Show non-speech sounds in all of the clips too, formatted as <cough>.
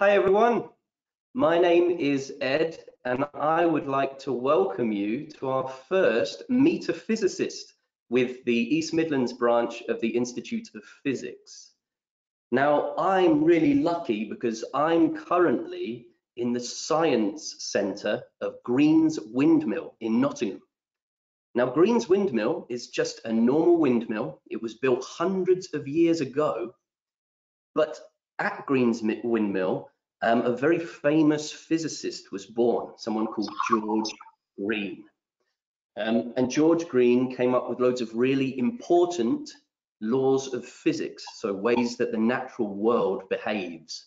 Hi everyone, my name is Ed and I would like to welcome you to our first Meet a Physicist with the East Midlands branch of the Institute of Physics. Now I'm really lucky because I'm currently in the Science Centre of Green's Windmill in Nottingham. Now Green's Windmill is just a normal windmill. It was built hundreds of years ago, but at Green's Windmill, um, a very famous physicist was born, someone called George Green. Um, and George Green came up with loads of really important laws of physics, so ways that the natural world behaves.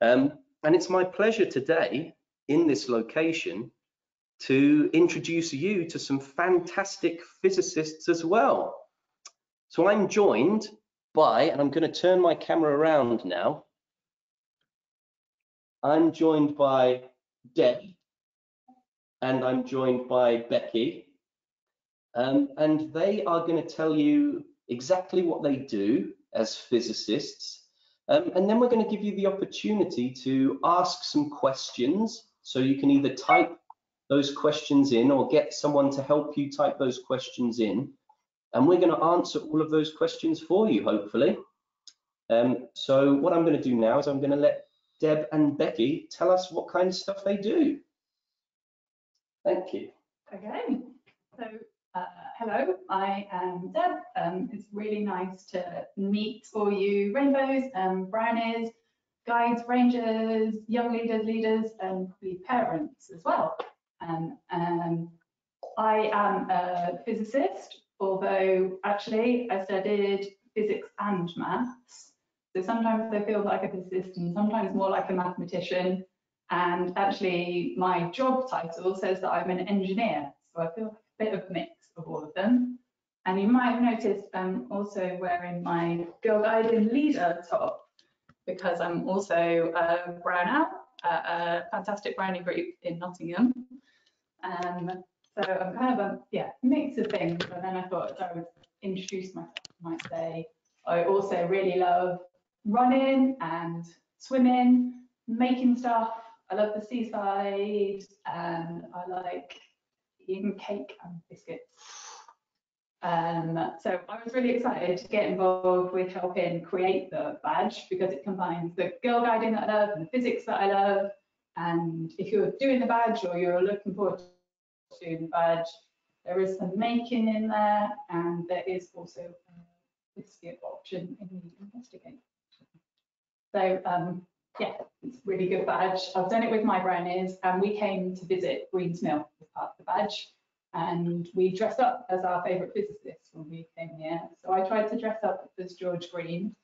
Um, and it's my pleasure today in this location to introduce you to some fantastic physicists as well. So I'm joined by, and I'm going to turn my camera around now. I'm joined by Deb and I'm joined by Becky. Um, and they are going to tell you exactly what they do as physicists. Um, and then we're going to give you the opportunity to ask some questions. So you can either type those questions in or get someone to help you type those questions in. And we're going to answer all of those questions for you, hopefully. Um, so what I'm going to do now is I'm going to let Deb and Becky tell us what kind of stuff they do. Thank you. Okay, so uh, hello, I am Deb. Um, it's really nice to meet all you rainbows and brownies, guides, rangers, young leaders, leaders, and probably parents as well. Um, um, I am a physicist, although actually I studied physics and maths. So sometimes I feel like a physicist and sometimes more like a mathematician. And actually my job title says that I'm an engineer. So I feel like a bit of a mix of all of them. And you might have noticed I'm also wearing my Girl Guiding Leader top because I'm also a Brown Owl at a fantastic brownie group in Nottingham. Um, so I'm kind of a yeah mix of things. And then I thought I would introduce myself. I might say I also really love running and swimming, making stuff. I love the seaside, and I like eating cake and biscuits. Um, so I was really excited to get involved with helping create the badge because it combines the girl guiding that I love and the physics that I love. And if you're doing the badge or you're looking forward to doing the badge, there is some making in there and there is also a biscuit option in the investigate. So um, yeah, it's really good badge. I've done it with my brownies and we came to visit Green's Mill as part of the badge and we dressed up as our favourite physicists when we came here. So I tried to dress up as George Green.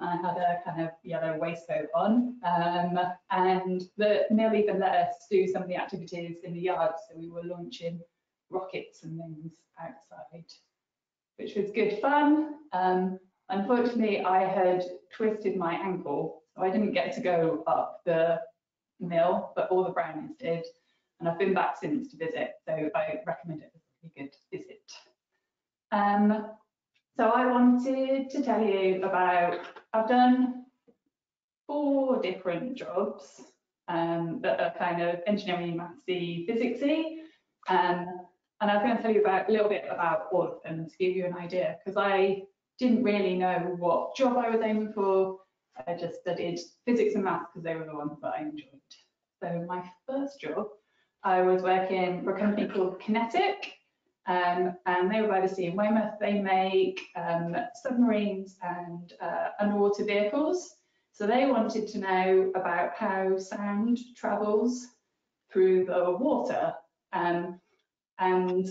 I had a kind of yellow waistcoat on um, and the mill even let us do some of the activities in the yard. So we were launching rockets and things outside, which was good fun. Um, unfortunately, I had twisted my ankle so I didn't get to go up the mill, but all the brownies did. And I've been back since to visit, so I recommend it as a really good visit. Um, so I wanted to tell you about, I've done four different jobs um, that are kind of engineering, mathsy, physicsy. Um, and I'm going to tell you about a little bit about all of them to give you an idea, because I didn't really know what job I was aiming for. I just studied physics and maths because they were the ones that I enjoyed. So my first job, I was working for a company called QinetiQ, um, and they were by the sea in Weymouth. They make um, submarines and uh, underwater vehicles. So they wanted to know about how sound travels through the water. Um, and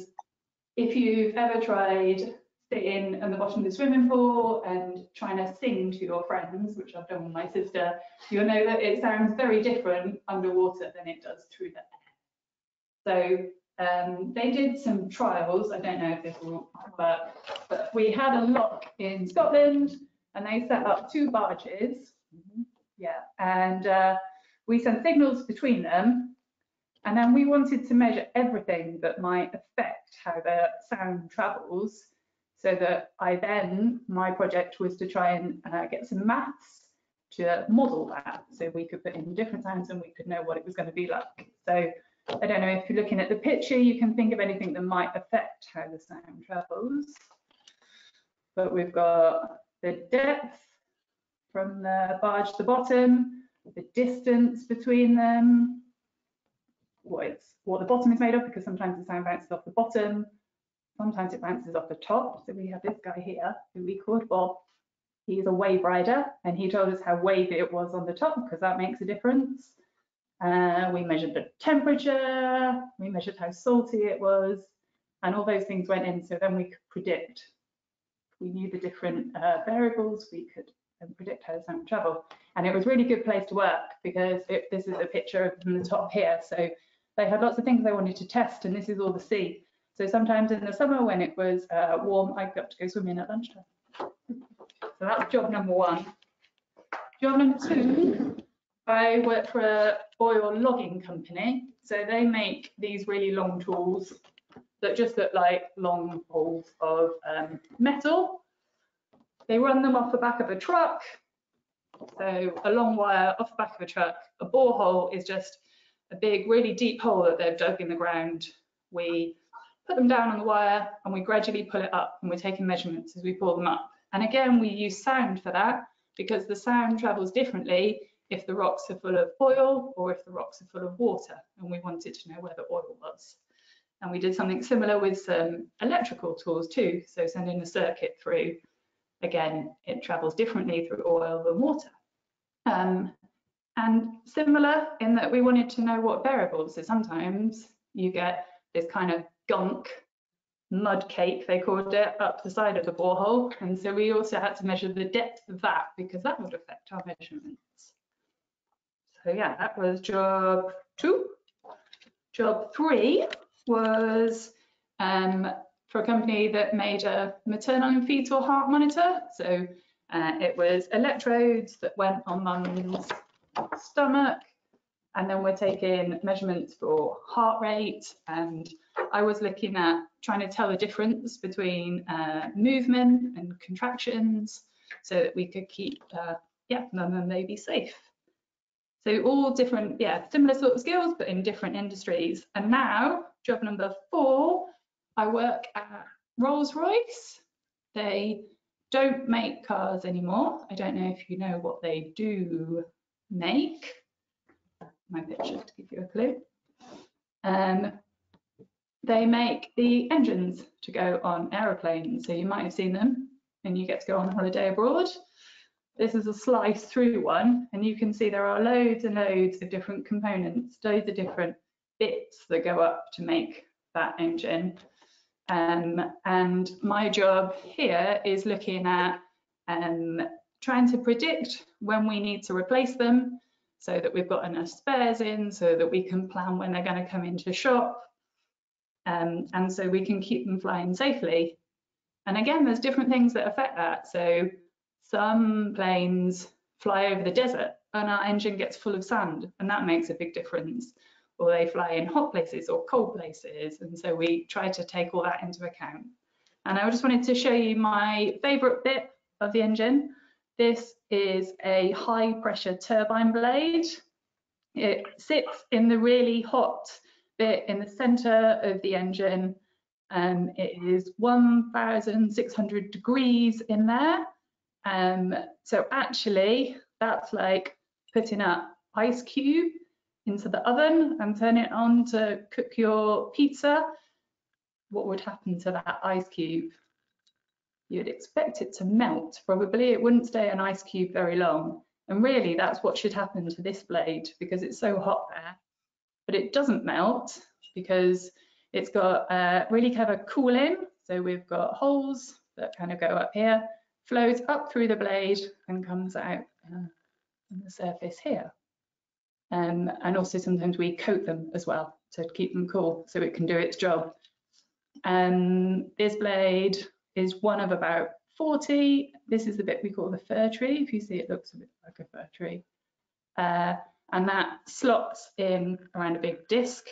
if you've ever tried sitting in on the bottom of the swimming pool and trying to sing to your friends, which I've done with my sister, you'll know that it sounds very different underwater than it does through the air. So um, they did some trials. I don't know if this will work, but we had a loch in Scotland and they set up two barges. Yeah, and uh, we sent signals between them. And then we wanted to measure everything that might affect how the sound travels so that I then, my project was to try and uh, get some maths to model that. So we could put in different sounds and we could know what it was going to be like. So I don't know if you're looking at the picture, you can think of anything that might affect how the sound travels. But we've got the depth from the barge to the bottom, the distance between them, what it's what the bottom is made of, because sometimes the sound bounces off the bottom, sometimes it bounces off the top. So we have this guy here who we called Bob. He's a wave rider, and he told us how wavy it was on the top because that makes a difference. Uh, we measured the temperature, we measured how salty it was, and all those things went in. So then we could predict. We knew the different uh, variables, we could predict how the sound travel. And it was a really good place to work because it, this is a picture from the top here. So they had lots of things they wanted to test, and this is all the sea. So sometimes in the summer when it was uh, warm, I got to go swimming at lunchtime. So that's job number one. Job number two, I work for a oil logging company. So they make these really long tools that just look like long poles of um, metal. They run them off the back of a truck. So a long wire off the back of a truck. A borehole is just a big, really deep hole that they've dug in the ground. We put them down on the wire and we gradually pull it up and we're taking measurements as we pull them up. And again, we use sound for that because the sound travels differently if the rocks are full of oil or if the rocks are full of water. And we wanted to know where the oil was. And we did something similar with some electrical tools too. So sending a circuit through, again, it travels differently through oil than water. Um, and similar in that we wanted to know what variables. So sometimes you get this kind of gunk mud cake, they called it, up the side of the borehole. And so we also had to measure the depth of that because that would affect our measurements. So yeah, that was job two. Job three was um, for a company that made a maternal and fetal heart monitor. So uh, it was electrodes that went on mum's stomach, and then we're taking measurements for heart rate and I was looking at trying to tell the difference between uh, movement and contractions so that we could keep, uh, yeah, mum and baby safe. So all different, yeah, similar sort of skills, but in different industries. And now, job number four, I work at Rolls-Royce. They don't make cars anymore. I don't know if you know what they do make. My picture to give you a clue. Um, they make the engines to go on aeroplanes. So you might have seen them and you get to go on holiday abroad. This is a slice through one and you can see there are loads and loads of different components, loads of different bits that go up to make that engine. Um, and my job here is looking at um, trying to predict when we need to replace them so that we've got enough spares in so that we can plan when they're going to come into shop um, and so we can keep them flying safely. And again, there's different things that affect that. So some planes fly over the desert and our engine gets full of sand and that makes a big difference. Or they fly in hot places or cold places. And so we try to take all that into account. And I just wanted to show you my favorite bit of the engine. This is a high pressure turbine blade. It sits in the really hot bit in the center of the engine. Um, it is 1,600 degrees in there. Um, so actually, that's like putting an ice cube into the oven and turning it on to cook your pizza. What would happen to that ice cube? You'd expect it to melt. Probably it wouldn't stay an ice cube very long. And really, that's what should happen to this blade because it's so hot there but it doesn't melt because it's got a really clever cooling. So we've got holes that kind of go up here, flows up through the blade and comes out uh, on the surface here. Um, and also sometimes we coat them as well to keep them cool so it can do its job. Um, this blade is one of about 40. This is the bit we call the fir tree. If you see it looks a bit like a fir tree. Uh, and that slots in around a big disc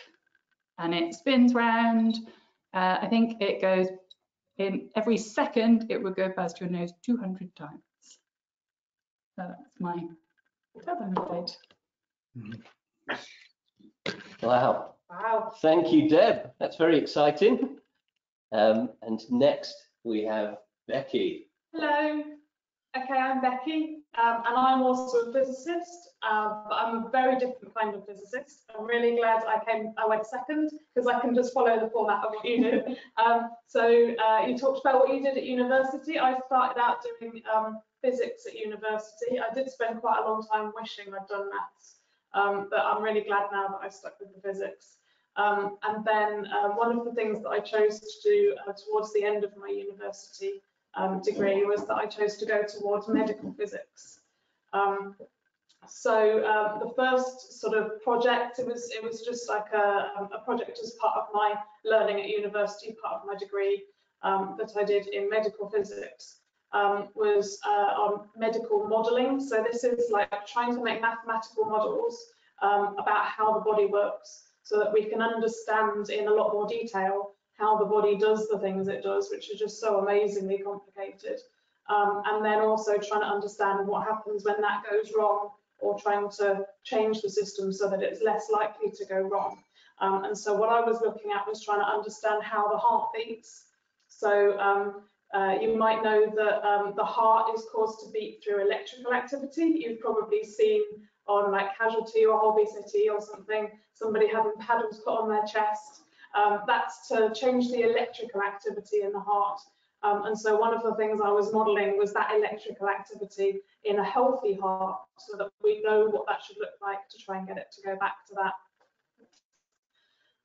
and it spins round. Uh, I think it goes in every second, it would go past your nose 200 times. So that's my Wow. Wow. Thank you, Deb. That's very exciting. Um, and next we have Becky. Hello. Okay, I'm Becky, um, and I'm also a physicist, uh, but I'm a very different kind of physicist. I'm really glad I came, I went second because I can just follow the format of what you do. <laughs> Um, so uh, you talked about what you did at university. I started out doing um, physics at university. I did spend quite a long time wishing I'd done maths, um, but I'm really glad now that I stuck with the physics. Um, and then uh, one of the things that I chose to do uh, towards the end of my university um, degree was that I chose to go towards medical physics. Um, so um, the first sort of project, it was it was just like a, um, a project as part of my learning at university, part of my degree um, that I did in medical physics, um, was uh, on medical modelling. So this is like trying to make mathematical models about how the body works so that we can understand in a lot more detail how the body does the things it does, which are just so amazingly complicated. Um, and then also trying to understand what happens when that goes wrong or trying to change the system so that it's less likely to go wrong. Um, and so what I was looking at was trying to understand how the heart beats. So um, uh, you might know that um, the heart is caused to beat through electrical activity. You've probably seen on like Casualty or Holby City or something, somebody having paddles put on their chest. Um, that's to change the electrical activity in the heart. Um, and so one of the things I was modelling was that electrical activity in a healthy heart so that we know what that should look like to try and get it to go back to that.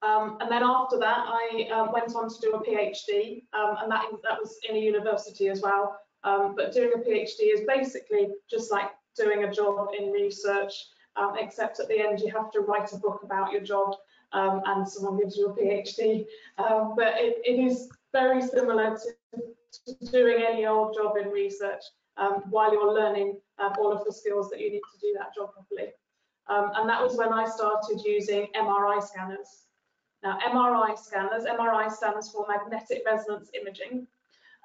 Um, and then after that, I uh, went on to do a PhD, um, and that, that was in a university as well. Um, but doing a PhD is basically just like doing a job in research, um, except at the end you have to write a book about your job um, and someone gives you a PhD. Um, but it, it is very similar to, to, doing any old job in research um, while you're learning um, all of the skills that you need to do that job properly. Um, and that was when I started using MRI scanners. Now, MRI scanners, MRI stands for magnetic resonance imaging.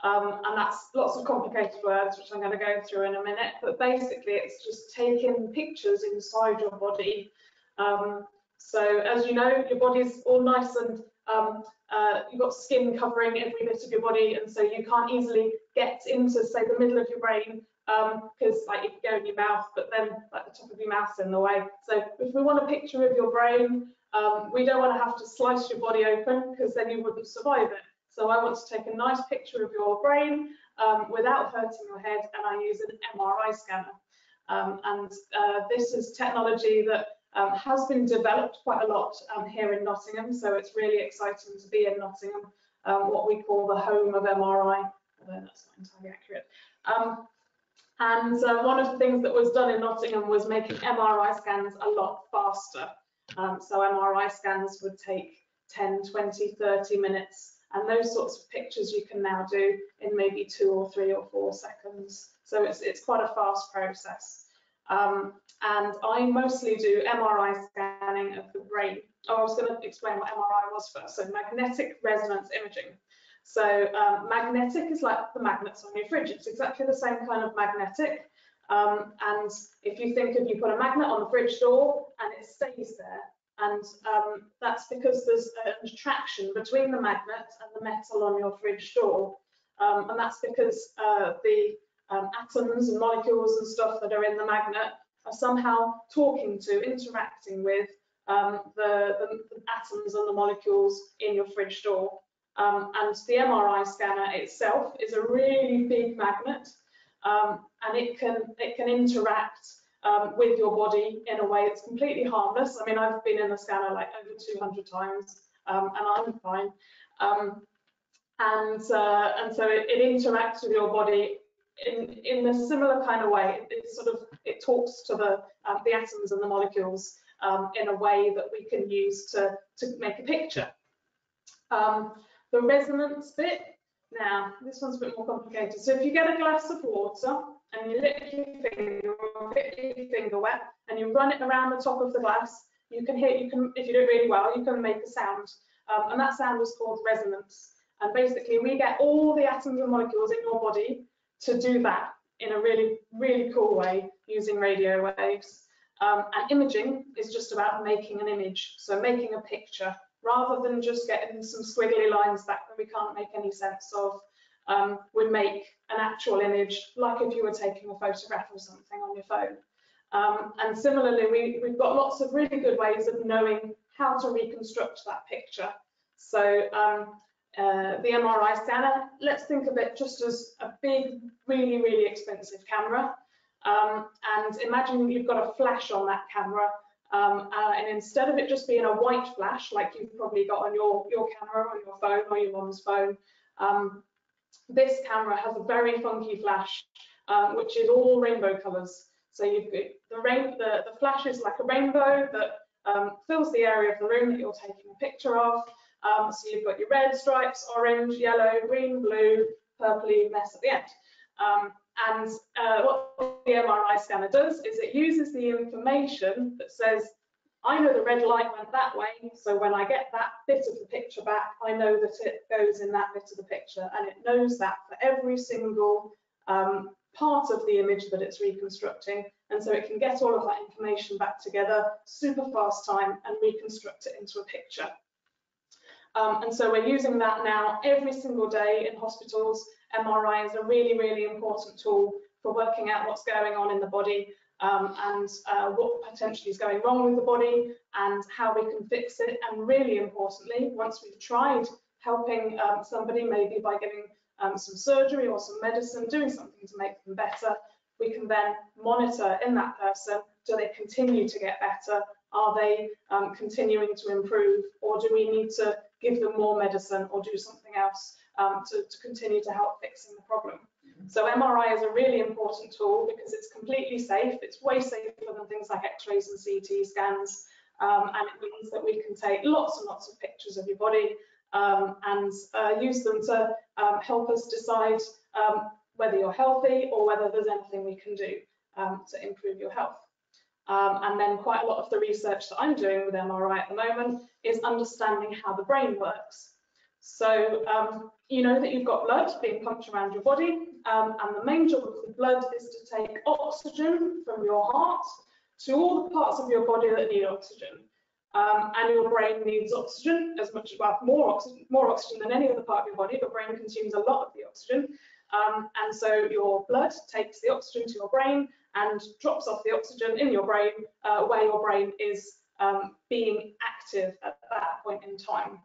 Um, and that's lots of complicated words, which I'm going to go through in a minute. But basically, it's just taking pictures inside your body um, so as you know, your body's all nice and um, uh, you've got skin covering every bit of your body, and so you can't easily get into, say, the middle of your brain because um, like you can go in your mouth, but then like the top of your mouth's in the way. So if we want a picture of your brain, um, we don't want to have to slice your body open because then you wouldn't survive it. So I want to take a nice picture of your brain um, without hurting your head, and I use an MRI scanner. Um, and uh, this is technology that um, has been developed quite a lot um, here in Nottingham. So it's really exciting to be in Nottingham, um, what we call the home of MRI, although that's not entirely accurate. Um, and uh, one of the things that was done in Nottingham was making MRI scans a lot faster. So MRI scans would take 10, 20, 30 minutes. And those sorts of pictures you can now do in maybe two or three or four seconds. So it's, it's quite a fast process. Um, and I mostly do MRI scanning of the brain. Oh, I was going to explain what MRI was first. So magnetic resonance imaging. So um, magnetic is like the magnets on your fridge. It's exactly the same kind of magnetic. Um, and if you think of you put a magnet on the fridge door and it stays there, and um, that's because there's an attraction between the magnet and the metal on your fridge door. Um, and that's because uh, the um, atoms and molecules and stuff that are in the magnet are somehow talking to, interacting with um, the, the, the, atoms and the molecules in your fridge door. Um, and the MRI scanner itself is a really big magnet um, and it can, it can interact um, with your body in a way that's completely harmless. I mean, I've been in the scanner like over 200 times um, and I'm fine. Um, and, uh, and so it, it interacts with your body in in a similar kind of way. It, it sort of it talks to the um, the atoms and the molecules um, in a way that we can use to to make a picture. Um, the resonance bit. Now this one's a bit more complicated. So if you get a glass of water and you lick your finger or your finger wet and you run it around the top of the glass, you can hear. You can if you do it really well, you can make a sound, um, and that sound is called resonance. And basically, we get all the atoms and molecules in your body to do that. in a really, really cool way using radio waves. Um, and imaging is just about making an image, so making a picture, rather than just getting some squiggly lines back that we can't make any sense of. Um, we make an actual image, like if you were taking a photograph of something on your phone. Um, and similarly, we, we've got lots of really good ways of knowing how to reconstruct that picture. So um, uh, the MRI scanner, let's think of it just as a big, really, really expensive camera. Um, and imagine you've got a flash on that camera um, uh, and instead of it just being a white flash like you've probably got on your, your camera on your phone or your mom's phone, um, this camera has a very funky flash, um, which is all rainbow colors. So you've got the, rain, the, the flash is like a rainbow that um, fills the area of the room that you're taking a picture of. Um, so you've got your red stripes, orange, yellow, green, blue, purpley mess at the end. Um, and uh, what the MRI scanner does is it uses the information that says, I know the red light went that way, so when I get that bit of the picture back, I know that it goes in that bit of the picture, and it knows that for every single um, part of the image that it's reconstructing, and so it can get all of that information back together super fast time and reconstruct it into a picture. Um, and so we're using that now every single day in hospitals. MRI is a really, really important tool for working out what's going on in the body um, and uh, what potentially is going wrong with the body and how we can fix it. And really importantly, once we've tried helping um, somebody, maybe by giving um, some surgery or some medicine, doing something to make them better, we can then monitor in that person, do they continue to get better? Are they um, continuing to improve? Or do we need to give them more medicine or do something else um, to, to continue to help fixing the problem? So MRI is a really important tool because it's completely safe. It's way safer than things like X-rays and CT scans. Um, and it means that we can take lots and lots of pictures of your body um, and uh, use them to um, help us decide um, whether you're healthy or whether there's anything we can do um, to improve your health. Um, and then quite a lot of the research that I'm doing with MRI at the moment is understanding how the brain works. So you know that you've got blood being pumped around your body, um, and the main job of the blood is to take oxygen from your heart to all the parts of your body that need oxygen. Um, and your brain needs oxygen as much, as well, more oxygen, more oxygen than any other part of your body, but brain consumes a lot of the oxygen. Um, and so your blood takes the oxygen to your brain and drops off the oxygen in your brain uh, where your brain is um, being active at that point in time.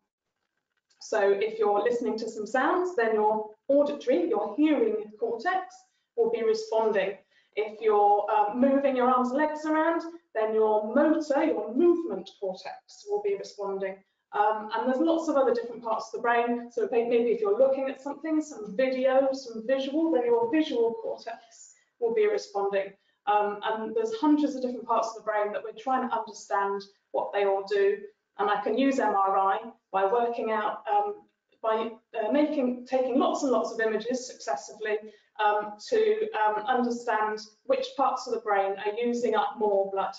So if you're listening to some sounds, then your auditory, your hearing cortex will be responding. If you're uh, moving your arms and legs around, then your motor, your movement cortex will be responding. Um, and there's lots of other different parts of the brain. So maybe if you're looking at something, some video, some visual, then your visual cortex will be responding. Um, and there's hundreds of different parts of the brain that we're trying to understand what they all do. And I can use MRI by working out, um, by uh, making, taking lots and lots of images successively um, to um, understand which parts of the brain are using up more blood.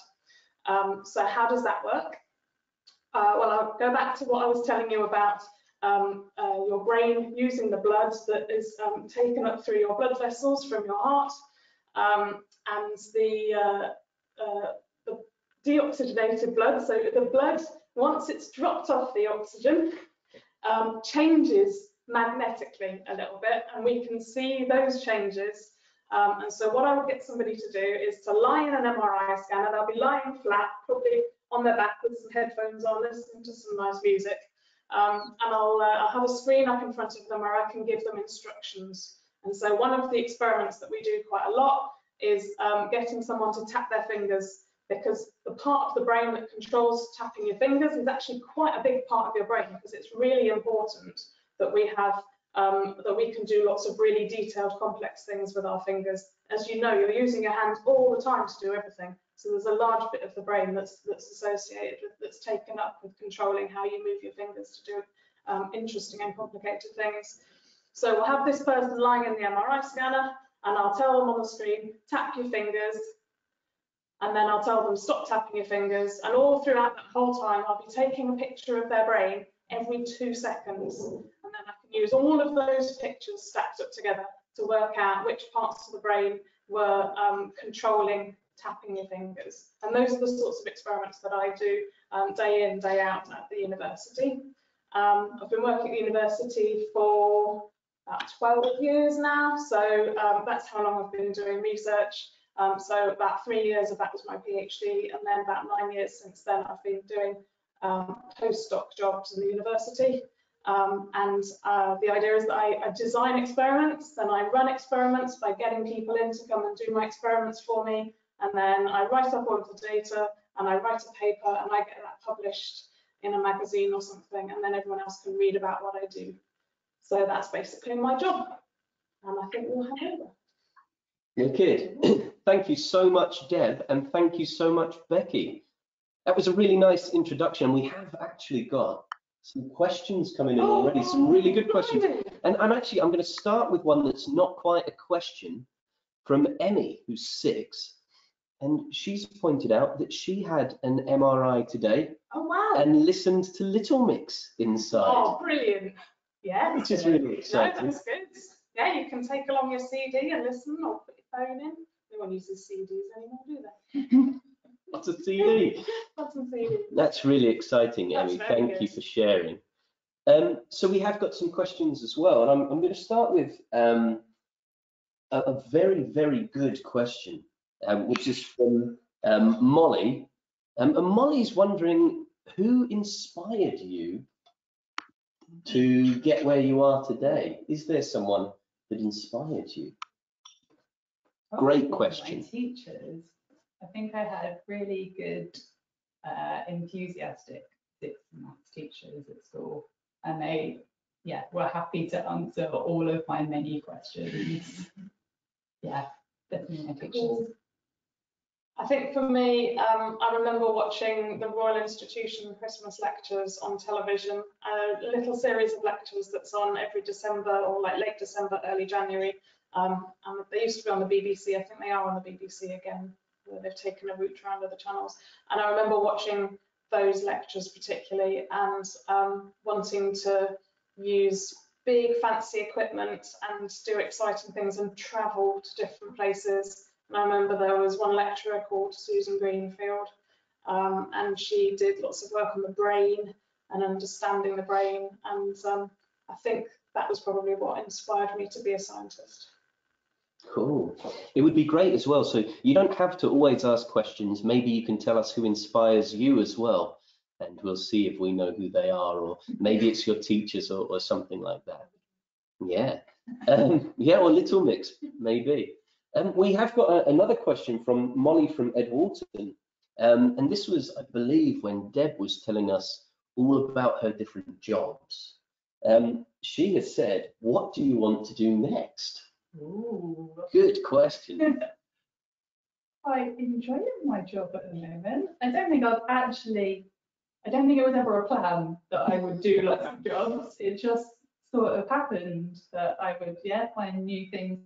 Um, so how does that work? Uh, well, I'll go back to what I was telling you about um, uh, your brain using the blood that is um, taken up through your blood vessels from your heart um, and the, uh, uh, the deoxygenated blood. So the blood, once it's dropped off the oxygen, um, changes magnetically a little bit and we can see those changes um, and so what I would get somebody to do is to lie in an MRI scanner. They'll be lying flat, probably on their back with some headphones on, listening to some nice music. Um, and I'll, uh, I'll, have a screen up in front of them where I can give them instructions. And so one of the experiments that we do quite a lot is um, getting someone to tap their fingers because the part of the brain that controls tapping your fingers is actually quite a big part of your brain because it's really important that we have um, that we can do lots of really detailed complex things with our fingers. As you know, you're using your hands all the time to do everything. So there's a large bit of the brain that's that's associated with that's taken up with controlling how you move your fingers to do um, interesting and complicated things. So we'll have this person lying in the MRI scanner and I'll tell them on the screen, tap your fingers, and then I'll tell them stop tapping your fingers. And all throughout that whole time, I'll be taking a picture of their brain every two seconds. And then I can use all of those pictures stacked up together to work out which parts of the brain were um, controlling tapping your fingers. And those are the sorts of experiments that I do um, day in, day out at the university. Um, I've been working at the university for about 12 years now, so um, that's how long I've been doing research. Um, so about three years of that was my PhD, and then about nine years since then I've been doing um, postdoc jobs in the university. Um, and uh, the idea is that I, I, design experiments, then I run experiments by getting people in to come and do my experiments for me, and then I write up all of the data, and I write a paper, and I get that published in a magazine or something, and then everyone else can read about what I do. So that's basically my job, and I think we'll have over. Good. <clears throat> thank you so much, Deb, and thank you so much, Becky. That was a really nice introduction. We have actually got some questions coming in already, oh, some really good questions. And I'm actually, I'm going to start with one that's not quite a question from Emmy, who's six. And she's pointed out that she had an MRI today. Oh, wow. And listened to Little Mix inside. Oh, brilliant. Yeah. Which is really exciting. No, that's good. Yeah, you can take along your CD and listen or put your phone in. No one uses CDs anymore, do they? What's a CD? What's a CD? That's really exciting, Emmy. Thank good. you for sharing. Um, so we have got some questions as well, and I'm, I'm going to start with um, a, a, very, very good question, um, which is from um, Molly. Um, and Molly's wondering who inspired you to get where you are today? Is there someone that inspired you? Great question. My teachers. I think I had really good, uh, enthusiastic physics and maths teachers at school, and they, yeah, were happy to answer all of my many questions. <laughs> yeah, definitely my teachers. I think for me, um, I remember watching the Royal Institution Christmas lectures on television, a little series of lectures that's on every December or like late December, early January. Um, and they used to be on the BBC. I think they are on the BBC again. They've taken a route around other channels. And I remember watching those lectures particularly and um, wanting to use big fancy equipment and do exciting things and travel to different places and I remember there was one lecturer called Susan Greenfield, um, and she did lots of work on the brain and understanding the brain. And um, I think that was probably what inspired me to be a scientist. Cool. It would be great as well. So you don't have to always ask questions. Maybe you can tell us who inspires you as well. And we'll see if we know who they are, or maybe it's your teachers or, or something like that. Yeah. Um, yeah, or Little Mix, maybe. Um, we have got a, another question from Molly from Edwalton. Um, and this was, I believe, when Deb was telling us all about her different jobs. Um, she has said, what do you want to do next? Ooh. Good question. <laughs> I enjoy my job at the moment. I don't think I've actually, I don't think it was ever a plan that I would do lots of jobs. It just sort of happened that I would, yeah, find new things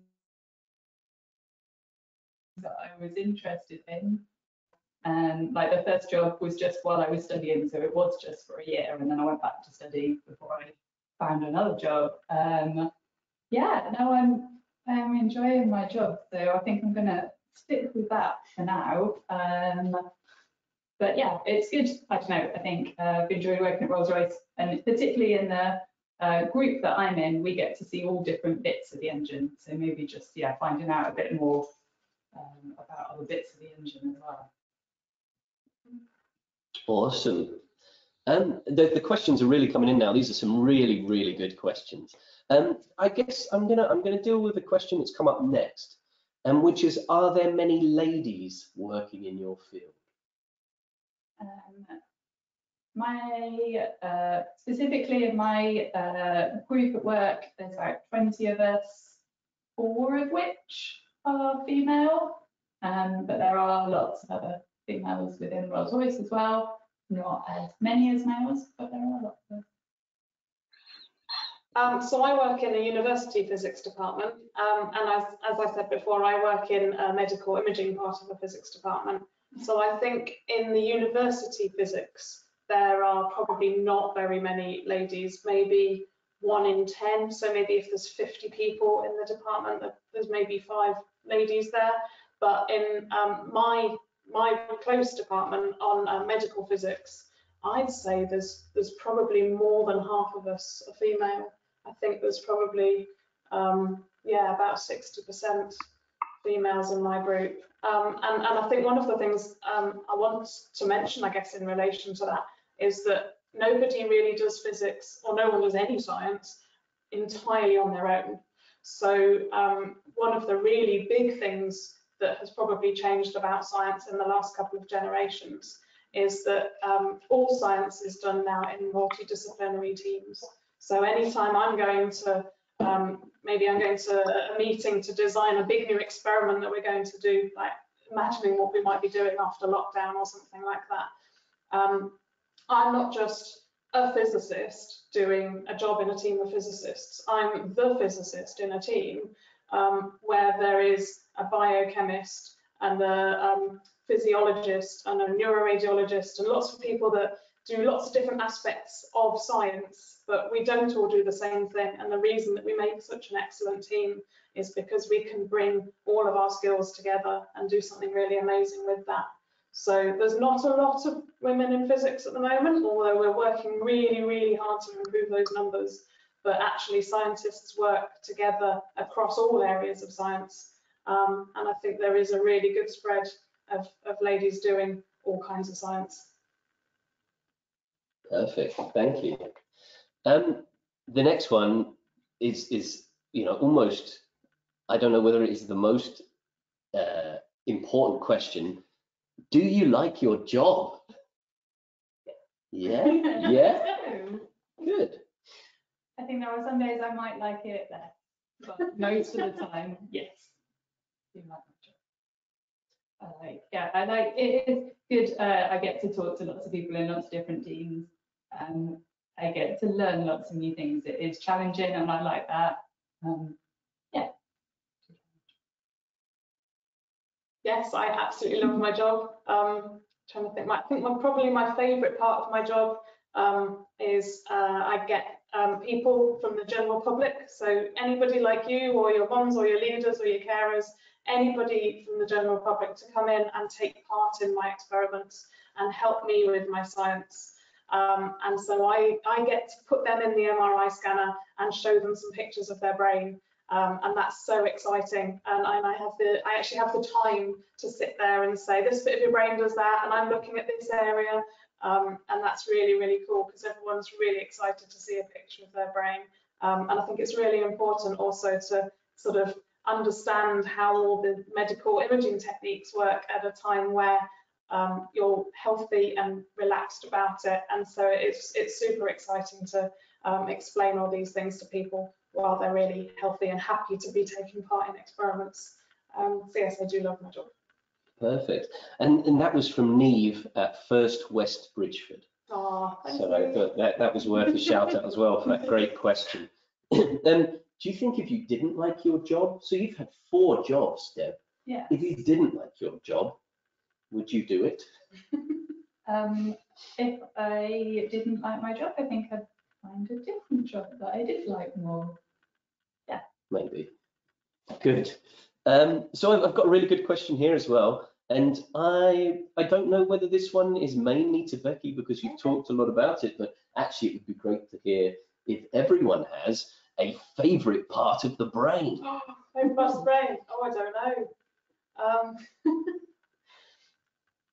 that I was interested in. And like the first job was just while I was studying, so it was just for a year, and then I went back to study before I found another job. Um, yeah, now I'm I'm enjoying my job, so I think I'm gonna stick with that for now. Um, but yeah, it's good. I don't know. I think uh, I've enjoyed working at Rolls Royce, and particularly in the uh, group that I'm in, we get to see all different bits of the engine. So maybe just yeah, finding out a bit more um, about other bits of the engine as well. Awesome. Um, the, the, questions are really coming in now. These are some really, really good questions. Um, I guess I'm gonna I'm gonna deal with the question that's come up next, um, which is: Are there many ladies working in your field? Um, my uh, specifically in my uh, group at work, there's about 20 of us, four of which are female, um, but there are lots of other females within Rolls Royce as well. Not as many as males, but there are lots of. Um, so I work in a university physics department, um, and as, as I said before, I work in a medical imaging part of the physics department. So I think in the university physics, there are probably not very many ladies, maybe one in 10. So maybe if there's 50 people in the department, there's maybe five ladies there. But in um, my my close department on uh, medical physics, I'd say there's there's probably more than half of us are female. I think there's probably um, yeah about 60% females in my group. Um, and, and I think one of the things um, I want to mention, I guess, in relation to that is that nobody really does physics or no one does any science entirely on their own. So um, one of the really big things that has probably changed about science in the last couple of generations is that um, all science is done now in multidisciplinary teams. So anytime I'm going to, um, maybe I'm going to a meeting to design a big new experiment that we're going to do, like imagining what we might be doing after lockdown or something like that. Um, I'm not just a physicist doing a job in a team of physicists. I'm the physicist in a team um, where there is a biochemist and a um, physiologist and a neuroradiologist and lots of people that do lots of different aspects of science, but we don't all do the same thing. And the reason that we make such an excellent team is because we can bring all of our skills together and do something really amazing with that. So there's not a lot of women in physics at the moment, although we're working really, really hard to improve those numbers. But actually scientists work together across all areas of science. Um, and I think there is a really good spread of, of ladies doing all kinds of science. Perfect, thank you. Um, the next one is, is you know, almost, I don't know whether it is the most uh, important question, do you like your job? Yeah, <laughs> yeah, good. I think there are some days I might like it less, but most of the time, <laughs> yes. Do like my job. I like, yeah, I like, it is good. Uh, I get to talk to lots of people in lots of different teams. Um, I get to learn lots of new things. It is challenging and I like that. Um, yes, I absolutely love my job. Um, trying to think, I think my, probably my favourite part of my job um, is uh, I get um, people from the general public. So anybody like you or your moms or your leaders or your carers, anybody from the general public to come in and take part in my experiments and help me with my science. Um, and so I, I get to put them in the MRI scanner and show them some pictures of their brain um, and that's so exciting. And, and, I have the, I actually have the time to sit there and say, this bit of your brain does that, and I'm looking at this area. Um, and that's really, really cool because everyone's really excited to see a picture of their brain. Um, and I think it's really important also to sort of understand how all the medical imaging techniques work at a time where um, you're healthy and relaxed about it. And so it's, it's super exciting to um, explain all these things to people while they're really healthy and happy to be taking part in experiments. Um, so yes, I do love my job. Perfect. And, and that was from Neve at First West Bridgford. Oh, so I thought that, that was worth a shout out as well for that great question. <clears throat> um, do you think if you didn't like your job, so you've had four jobs, Deb. Yeah. If you didn't like your job, would you do it? <laughs> um, if I didn't like my job, I think I'd find a different job that I did like more Yeah. maybe. Good. Um, so I've, got a really good question here as well. And I I don't know whether this one is mainly to Becky because you've talked a lot about it, but actually it would be great to hear if everyone has a favourite part of the brain. <gasps> Oh, brain? Oh, I don't know. Um, <laughs>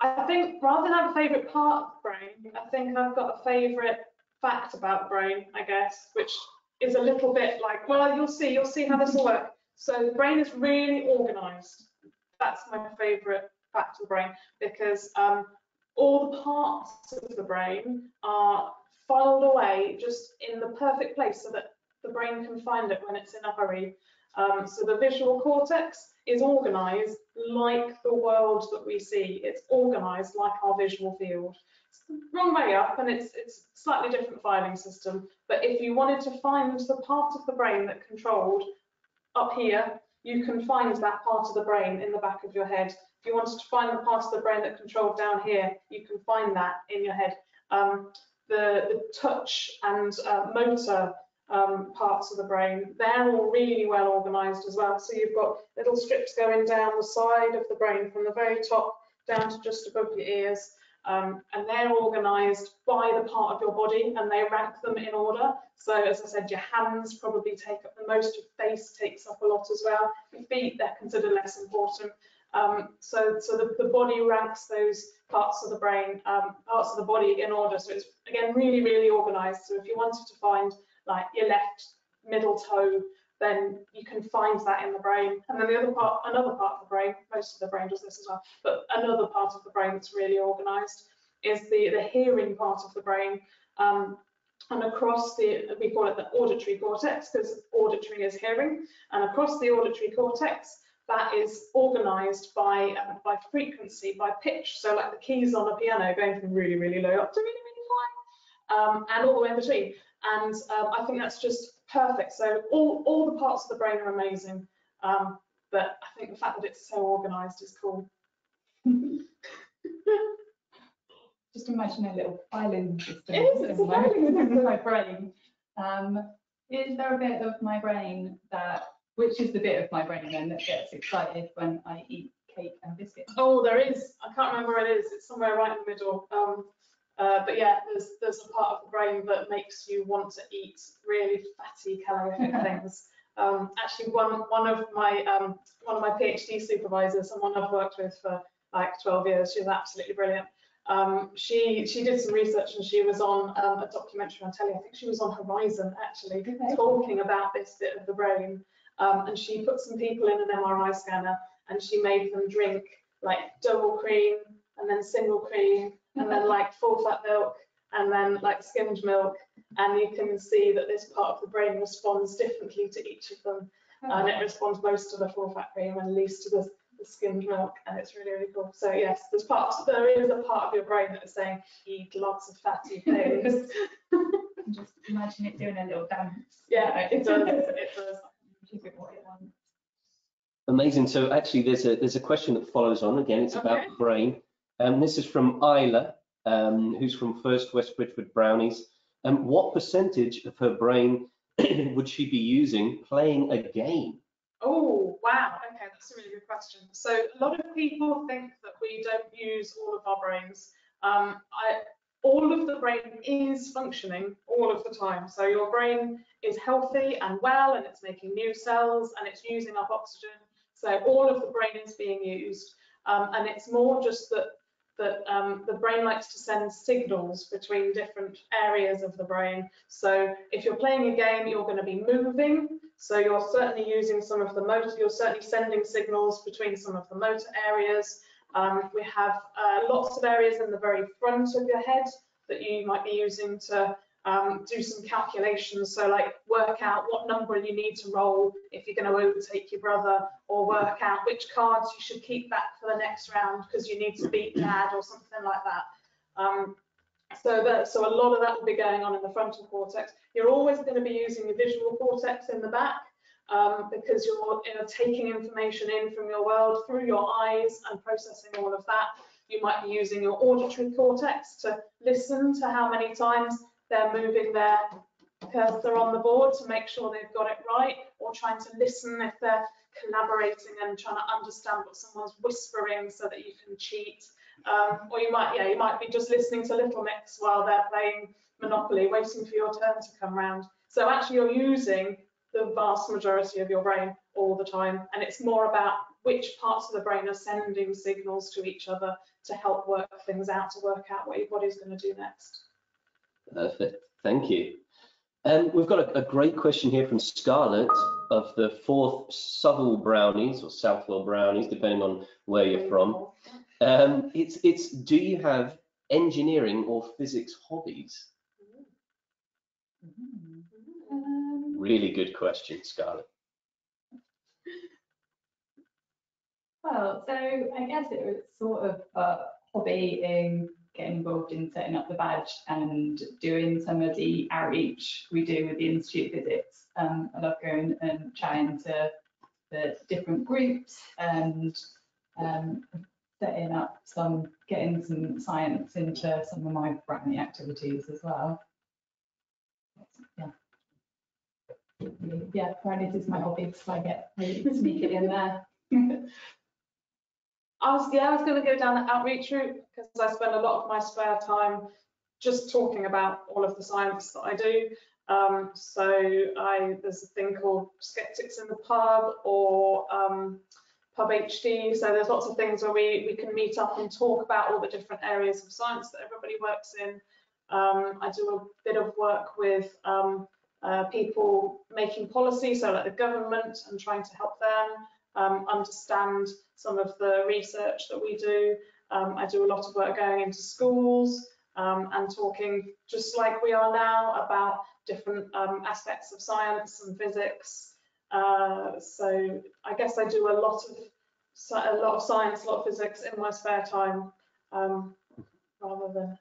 I think rather than have a favourite part of the brain, I think I've got a favourite fact about the brain, I guess, which is a little bit like, well, you'll see, you'll see how this will work. So the brain is really organized. That's my favorite fact of the brain because um, all the parts of the brain are filed away just in the perfect place so that the brain can find it when it's in a hurry. Um, so the visual cortex is organized like the world that we see. It's organized like our visual field It's the wrong way up and it's it's slightly different filing system. But if you wanted to find the part of the brain that controlled up here, you can find that part of the brain in the back of your head. If you wanted to find the part of the brain that controlled down here, you can find that in your head. Um, the, the touch and uh, motor um, parts of the brain. They're all really well organised as well. So you've got little strips going down the side of the brain from the very top down to just above your ears. Um, and they're organised by the part of your body and they rank them in order. So as I said, your hands probably take up the most, your face takes up a lot as well. Your feet, they're considered less important. Um, so so the, the body ranks those parts of the brain, um, parts of the body in order. So it's again really, really organised. So if you wanted to find like your left middle toe, then you can find that in the brain. And then the other part, another part of the brain, most of the brain does this as well, but another part of the brain that's really organised is the, the hearing part of the brain. Um, and across the, we call it the auditory cortex because auditory is hearing. And across the auditory cortex, that is organised by uh, by frequency, by pitch. So like the keys on a piano going from really, really low up to really, really high, um, and all the way in between. And um, I think that's just perfect. So all, all the parts of the brain are amazing. Um, but I think the fact that it's so organised is cool. <laughs> Just imagine a little filing system It is, it's a in my, filing system. <laughs> in my brain. Um, is there a bit of my brain that, which is the bit of my brain then that gets excited when I eat cake and biscuits? Oh, there is. I can't remember where it is. It's somewhere right in the middle. Um, uh, but yeah, there's there's a part of the brain that makes you want to eat really fatty calorific things. Um, actually, one one of my um, one of my PhD supervisors, someone I've worked with for like 12 years, she's absolutely brilliant. Um, she she did some research and she was on um, a documentary on telly. I think she was on Horizon actually, Okay. talking about this bit of the brain. Um, and she put some people in an MRI scanner and she made them drink like double cream and then single cream and then like full fat milk and then like skimmed milk. And you can see that this part of the brain responds differently to each of them. And it responds most to the full fat cream and least to the, the skimmed milk. And it's really, really cool. So yes, there's parts, there is a part of your brain that is saying eat lots of fatty things. <laughs> Just imagine it doing a little dance. yeah, it does, it does. Give it what it wants. Amazing. So actually, there's a there's a question that follows on. Again, it's about the brain. Um, this is from Isla, um, who's from First West Bridgford Brownies. Um, what percentage of her brain <clears throat> would she be using playing a game? Oh, wow. Okay, that's a really good question. So a lot of people think that we don't use all of our brains. Um, I, all of the brain is functioning all of the time. So your brain is healthy and well, and it's making new cells, and it's using up oxygen. So all of the brain is being used, um, and it's more just that that um, the brain likes to send signals between different areas of the brain. So if you're playing a game, you're going to be moving. So you're certainly using some of the motor, you're certainly sending signals between some of the motor areas. Um, we have uh, lots of areas in the very front of your head that you might be using to um, do some calculations. So like work out what number you need to roll if you're going to overtake your brother or work out which cards you should keep back for the next round because you need to beat dad or something like that. Um, so that, so a lot of that will be going on in the frontal cortex. You're always going to be using your visual cortex in the back um, because you're you know, taking information in from your world through your eyes and processing all of that. You might be using your auditory cortex to listen to how many times they're moving their cursor on the board to make sure they've got it right, or trying to listen if they're collaborating and trying to understand what someone's whispering so that you can cheat. Um, or you might, yeah, you might be just listening to Little Mix while they're playing Monopoly, waiting for your turn to come round. So actually you're using the vast majority of your brain all the time. And it's more about which parts of the brain are sending signals to each other to help work things out, to work out what your body's going to do next. Perfect. Thank you. And we've got a, a great question here from Scarlett of the fourth Southwell Brownies or Southwell Brownies, depending on where you're from. Um, it's it's do you have engineering or physics hobbies? Um, Really good question, Scarlett. Well, so I guess it was sort of a hobby in getting involved in setting up the badge and doing some of the outreach we do with the institute visits. Um, I love going and chatting to the different groups and um, setting up some, getting some science into some of my brownie activities as well. Yeah. Yeah, Fridays is my hobby, so I get really sneak it in there. <laughs> I was, yeah, I was going to go down the outreach route because I spend a lot of my spare time just talking about all of the science that I do. Um, so I, there's a thing called Skeptics in the Pub or um, PubhD. So there's lots of things where we, we can meet up and talk about all the different areas of science that everybody works in. Um, I do a bit of work with um, uh, people making policy, so like the government and trying to help them um, understand some of the research that we do. Um, I do a lot of work going into schools um, and talking, just like we are now, about different um, aspects of science and physics. Uh, so I guess I do a lot of a lot of science, a lot of physics in my spare time, um, rather than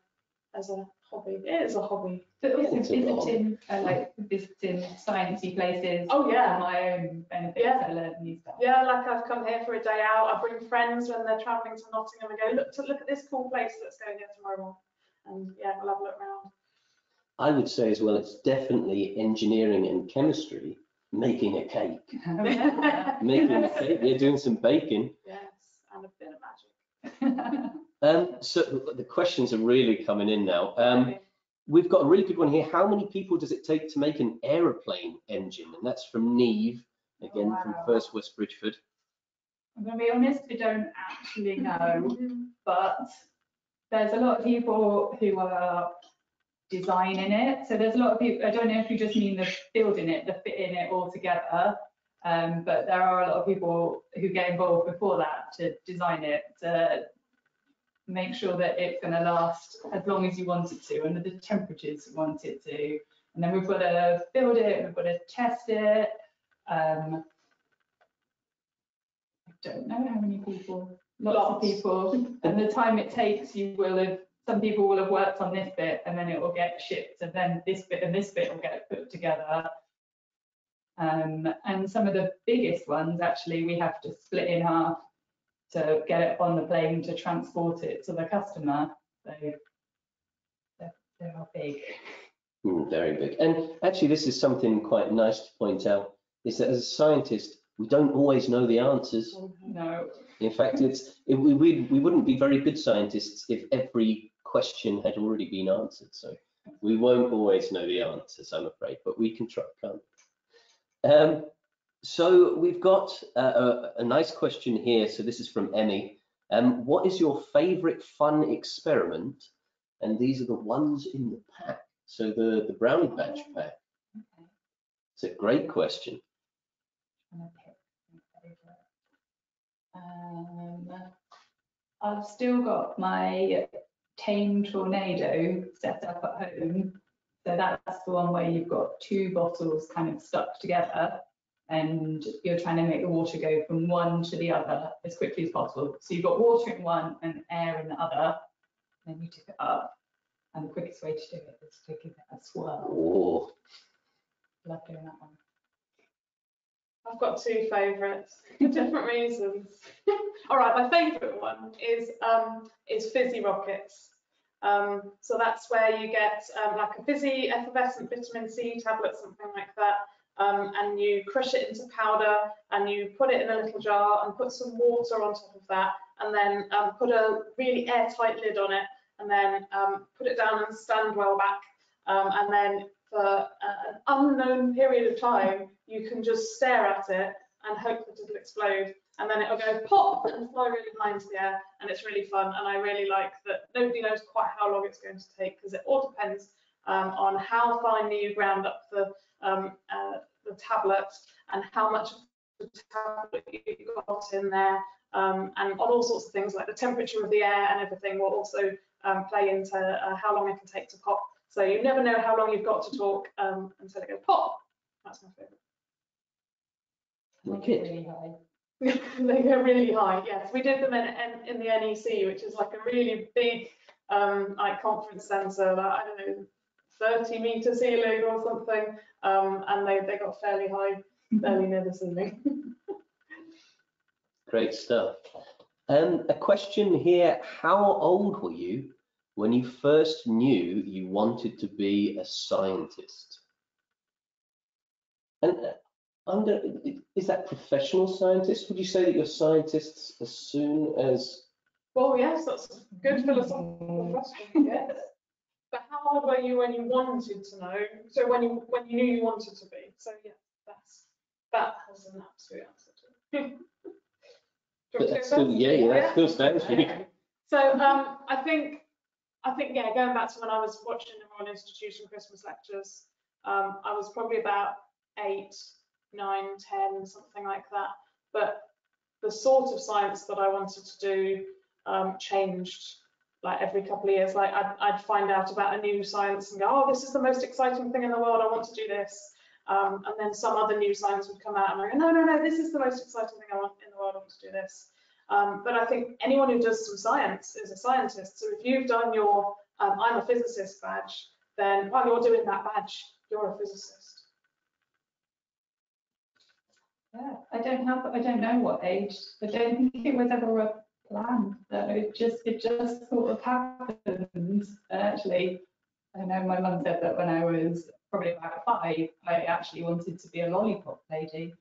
as a hobby. It is a hobby. But also It's a lot. visiting, uh, like visiting sciencey places. Oh For yeah. my own benefit, Yeah. I learn new stuff. Yeah, like I've come here for a day out. I bring friends when they're travelling to Nottingham and go, look to look at this cool place that's going here tomorrow morning. And yeah, we'll have a look around. I would say as well, it's definitely engineering and chemistry making a cake. <laughs> Making a cake, you're doing some baking. Yes, and a bit of magic. <laughs> Um, so the questions are really coming in now. Um, we've got a really good one here. How many people does it take to make an aeroplane engine? And that's from Neve, again from Wow. First West Bridgford. I'm gonna be honest, we don't actually know, but there's a lot of people who are designing it. So there's a lot of people, I don't know if you just mean the building it, the fitting it all together. Um, but there are a lot of people who get involved before that to design it, to make sure that it's gonna last as long as you want it to and at the temperatures you want it to. And then we've got to build it, we've got to test it. Um, I don't know how many people, lots of people. And the time it takes, you will have, some people will have worked on this bit and then it will get shipped and then this bit and this bit will get put together. Um, and some of the biggest ones, actually, we have to split in half to get it on the plane to transport it to the customer. So they're, they are big. Hmm, very big. And actually, this is something quite nice to point out, is that as a scientist, we don't always know the answers. No, In fact, it's it, we, we we wouldn't be very good scientists if every question had already been answered. So we won't always know the answers, I'm afraid, but we can try, can't we? Um, so we've got uh, a, a nice question here. So this is from Emmy. Um, what is your favourite fun experiment? And these are the ones in the pack. So the the brownie batch pack. okay. It's a great question. trying to pick my favourite. Um, I've still got my tame tornado set up at home. So that's the one where you've got two bottles kind of stuck together and you're trying to make the water go from one to the other as quickly as possible. So you've got water in one and air in the other, then you tip it up. And the quickest way to do it is to give it a swirl. Oh, Love doing that one. I've got two favourites <laughs> for different reasons. <laughs> All right, my favourite one is um, is fizzy rockets. Um, so that's where you get um, like a fizzy effervescent vitamin C tablet, something like that, um, and you crush it into powder and you put it in a little jar and put some water on top of that, and then um, put a really airtight lid on it, and then um, put it down and stand well back, um, and then for uh, an unknown period of time, you can just stare at it and hope that it'll explode. And then it'll go pop and fly really high into the air. And it's really fun. And I really like that nobody knows quite how long it's going to take because it all depends um, on how finely you ground up the, um, uh, the tablet and how much of the tablet you've got in there. Um, and on all sorts of things like the temperature of the air and everything will also um, play into uh, how long it can take to pop. So you never know how long you've got to talk um, until it goes pop. That's my favourite. wicked. Really high. <laughs> they go really high. Yes, we did them in, in, in the NEC, which is like a really big um, like conference centre, like, I don't know, 30 metre ceiling or something, um, and they, they got fairly high, fairly near the ceiling. Great stuff. Um, a question here, how old were you when you first knew you wanted to be a scientist? And uh, under, is that professional scientists? Would you say that you're scientists as soon as, Well, yes, that's a good philosophical question, yes. How old were you when you wanted to know? So when you, when you knew you wanted to be? So yeah, that's, that has an absolute answer to it. <laughs> Do you want but me to that's still, first? yeah, yeah, that still you. Okay. So um, I think, I think, yeah, going back to when I was watching the Royal Institution Christmas lectures, um, I was probably about eight, nine, ten, something like that. But the sort of science that I wanted to do um, changed like every couple of years. Like I'd, I'd find out about a new science and go, oh, this is the most exciting thing in the world. I want to do this. Um, and then some other new science would come out and I go, no, no, no, this is the most exciting thing I want in the world. I want to do this. Um, but I think anyone who does some science is a scientist. So if you've done your um, I'm a physicist badge, then while you're doing that badge, you're a physicist. Yeah, I don't have, I don't know what age, I don't think it was ever a plan, though, it just, it just sort of happened. Actually, I know my mum said that when I was probably about five, I actually wanted to be a lollipop lady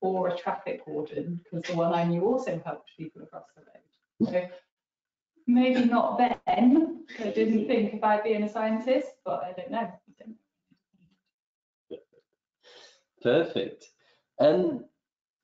or a traffic warden, because the one I knew also helped people across the road. So maybe not then, I didn't think about being a scientist, but I don't know. Perfect. Um,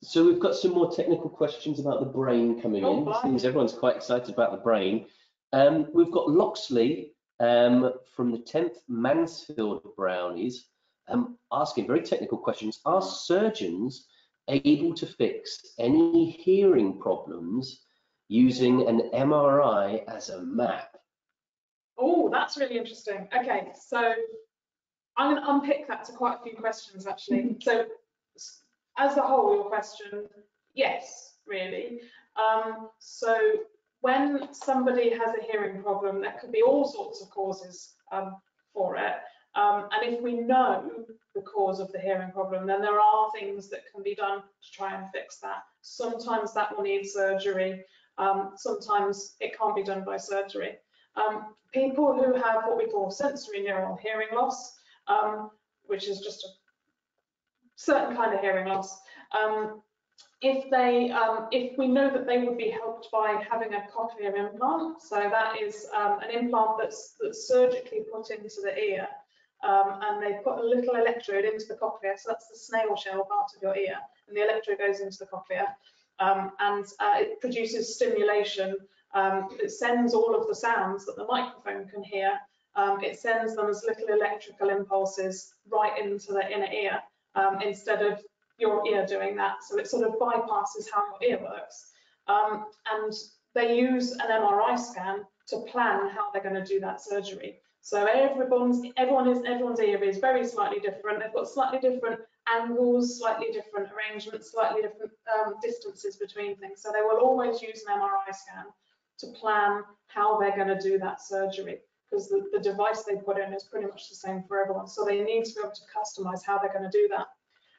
so we've got some more technical questions about the brain coming Oh, in. Seems everyone's quite excited about the brain. Um, we've got Loxley um, from the 10th Mansfield Brownies um, asking very technical questions. Are surgeons able to fix any hearing problems using an MRI as a map? Oh, that's really interesting. Okay, so I'm going to unpick that to quite a few questions actually. <laughs> So as a whole, your question, yes, really. Um, so when somebody has a hearing problem, there could be all sorts of causes um, for it. Um, and if we know the cause of the hearing problem, then there are things that can be done to try and fix that. Sometimes that will need surgery. Um, sometimes it can't be done by surgery. Um, people who have what we call sensorineural hearing loss, um, which is just a certain kind of hearing loss, um, if they, um, if we know that they would be helped by having a cochlear implant, so that is um, an implant that's, that's surgically put into the ear, um, and they put a little electrode into the cochlea, so that's the snail shell part of your ear, and the electrode goes into the cochlea, um, and uh, it produces stimulation um, it sends all of the sounds that the microphone can hear, um, it sends them as little electrical impulses right into the inner ear um, instead of your ear doing that. So it sort of bypasses how your ear works. Um, and they use an MRI scan to plan how they're going to do that surgery. So everyone's everyone is everyone's ear is very slightly different. They've got slightly different angles, slightly different arrangements, slightly different um, distances between things. So they will always use an MRI scan to plan how they're going to do that surgery because the, the device they put in is pretty much the same for everyone. So they need to be able to customize how they're going to do that.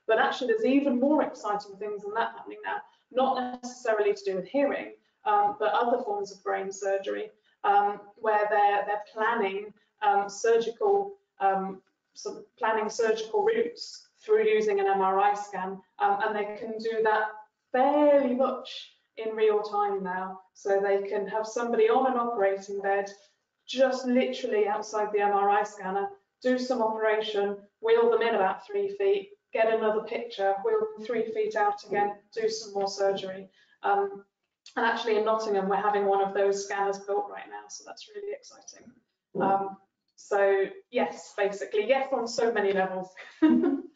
But actually, there's even more exciting things than that happening now, not necessarily to do with hearing, um, but other forms of brain surgery um, where they're, they're planning um, surgical, um, sort of planning surgical routes through using an MRI scan. Um, and they can do that fairly much in real time now. So they can have somebody on an operating bed, just literally outside the MRI scanner, do some operation, wheel them in about three feet, get another picture, wheel them three feet out again, do some more surgery. Um, and actually in Nottingham, we're having one of those scanners built right now, so that's really exciting. Um, so yes, basically, yes on so many levels. <laughs>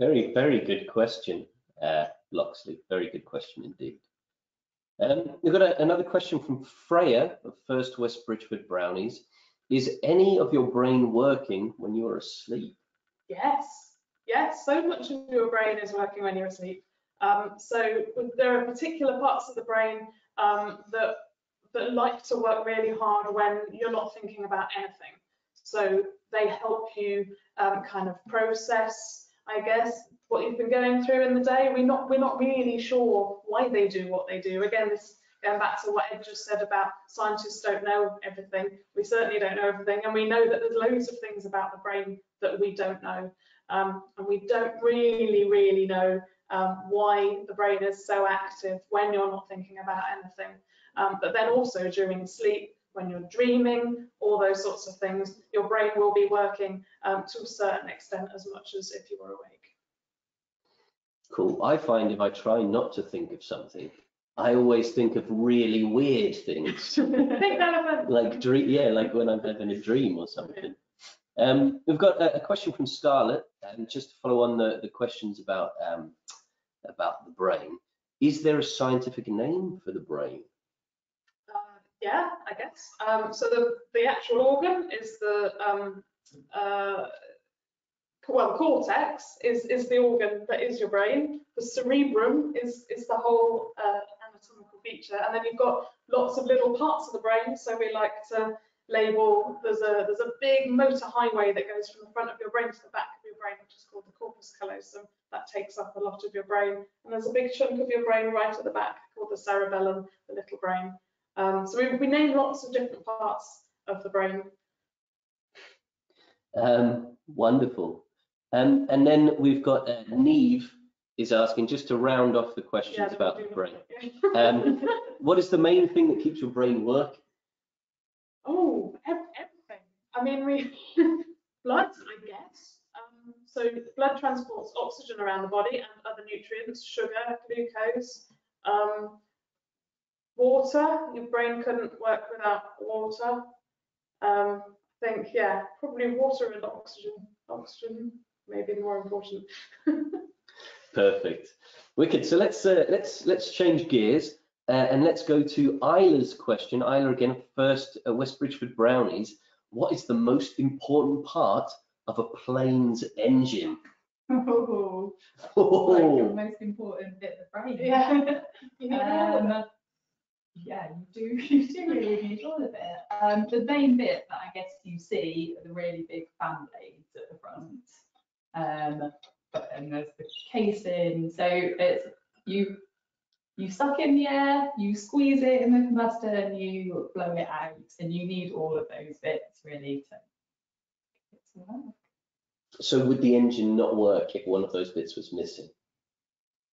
Very, very good question, uh, Loxley. Very good question indeed. Um, we've got a, another question from Freya of First West Bridgford Brownies. Is any of your brain working when you're asleep? Yes, yes, so much of your brain is working when you're asleep. Um, so there are particular parts of the brain um, that that like to work really hard when you're not thinking about anything. So they help you um, kind of process, I guess, what you've been going through in the day. We're not we're not really sure why they do what they do. Again, this going back to what Ed just said about scientists don't know everything. We certainly don't know everything, and we know that there's loads of things about the brain that we don't know. Um, and we don't really, really know um, why the brain is so active when you're not thinking about anything. Um, but then also during sleep, when you're dreaming, all those sorts of things, your brain will be working um, to a certain extent as much as if you were awake. Cool. I find if I try not to think of something, I always think of really weird things. <laughs> Like dream, yeah, like when I'm having a dream or something. Um, we've got a, a question from Scarlett, and just to follow on the, the questions about um, about the brain. Is there a scientific name for the brain? Uh, yeah, I guess. Um, so the, the actual organ is the, um, uh, well, the cortex is, is the organ that is your brain. The cerebrum is, is the whole uh, anatomical feature. And then you've got lots of little parts of the brain. So we like to label, there's a, there's a big motor highway that goes from the front of your brain to the back of your brain, which is called the corpus callosum. That takes up a lot of your brain. And there's a big chunk of your brain right at the back called the cerebellum, the little brain. Um, so we, we name lots of different parts of the brain. Um, wonderful. Um, and then we've got uh, Neve is asking, just to round off the questions Yeah, about the brain. Um, What is the main thing that keeps your brain working? Oh, everything. I mean, we <laughs> blood, I guess. Um, so blood transports oxygen around the body and other nutrients, sugar, glucose, um, water. Your brain couldn't work without water. Um, I think, yeah, probably water and oxygen. Oxygen, maybe more important. Perfect. Wicked. So let's uh, let's let's change gears uh, and let's go to Isla's question. Isla again, first uh, West Bridgford Brownies. What is the most important part of a plane's engine? Oh, like the Oh, most important bit of the brain. Yeah. <laughs> You need all of it. Um, yeah, you do, <laughs> you do really need all of it. Um, the main bit that I guess you see are the really big fan blades at the front. Um, but then there's the casing, so it's, you, you suck in the air, you squeeze it in the combustor and you blow it out, and you need all of those bits really to. to work. so would the engine not work if one of those bits was missing?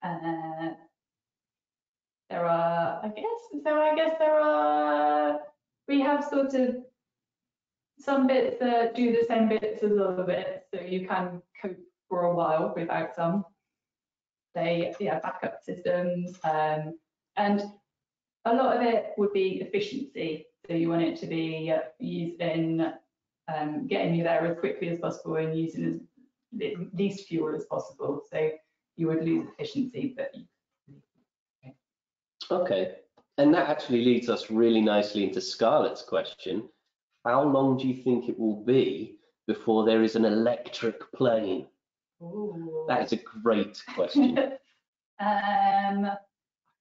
Uh, there are, I guess, so I guess there are, we have sort of some bits that do the same bits as other bits, so you can for a while without some. They, yeah, backup systems, um, and a lot of it would be efficiency. So you want it to be used in um, getting you there as quickly as possible and using as least fuel as possible. So you would lose efficiency, but you Okay. And that actually leads us really nicely into Scarlett's question. How long do you think it will be before there is an electric plane? Ooh. That is a great question. <laughs> Um, I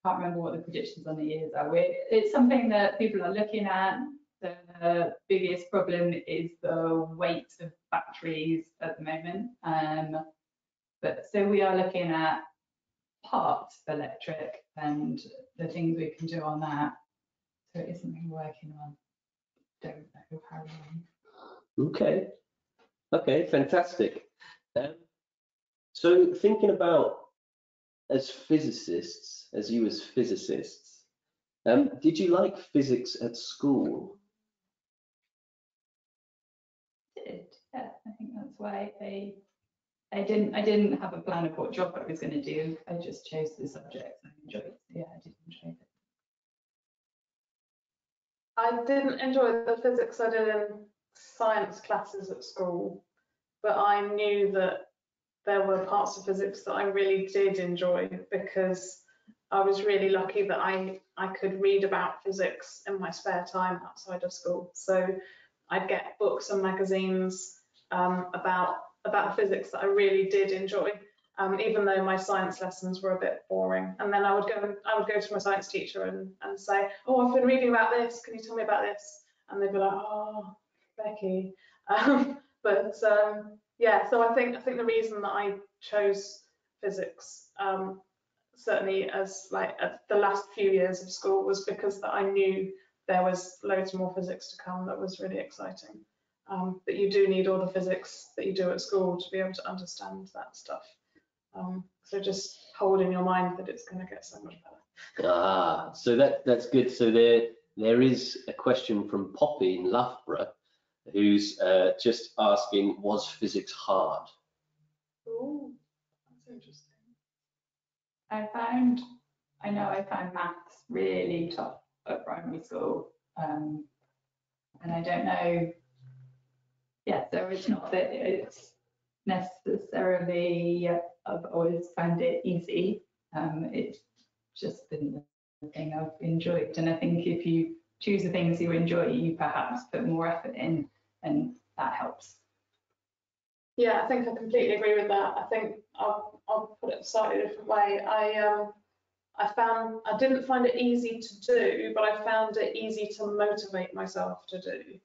can't remember what the predictions on the years are. We- It's something that people are looking at. The biggest problem is the weight of batteries at the moment. Um, but so we are looking at part electric and the things we can do on that. So it is something we're working on. Don't know how long. Okay. Okay, fantastic. Um, so thinking about as physicists, as you as physicists, um, did you like physics at school? did. Yeah, I think that's why I, I didn't, I didn't have a plan of what job I was going to do. I just chose the subject and enjoyed. Yeah, I did enjoy it. I didn't enjoy the physics I did in science classes at school, but I knew that there were parts of physics that I really did enjoy because I was really lucky that I, I could read about physics in my spare time outside of school. So I'd get books and magazines um, about, about physics that I really did enjoy. Um, even though my science lessons were a bit boring. And then I would go, I would go to my science teacher and, and say, oh, I've been reading about this. Can you tell me about this? And they'd be like, oh, Becky. <laughs> Um, but um, yeah, so I think I think the reason that I chose physics, um, certainly as like the last few years of school, was because that I knew there was loads more physics to come that was really exciting. um, that you do need all the physics that you do at school to be able to understand that stuff. Um, so just hold in your mind that it's going to get so much better. Ah, so that that's good. So there there is a question from Poppy in Loughborough, who's uh, just asking, was physics hard? Oh, that's interesting. I found, I know I found maths really tough at primary school. Um, and I don't know, yeah, so it's not that it's necessarily, I've always found it easy. Um, it's just been the thing I've enjoyed. And I think if you choose the things you enjoy, you perhaps put more effort in and that helps. Yeah, I think I completely agree with that. I think I'll, I'll put it a slightly different way. I um, I found I didn't find it easy to do, but I found it easy to motivate myself to do.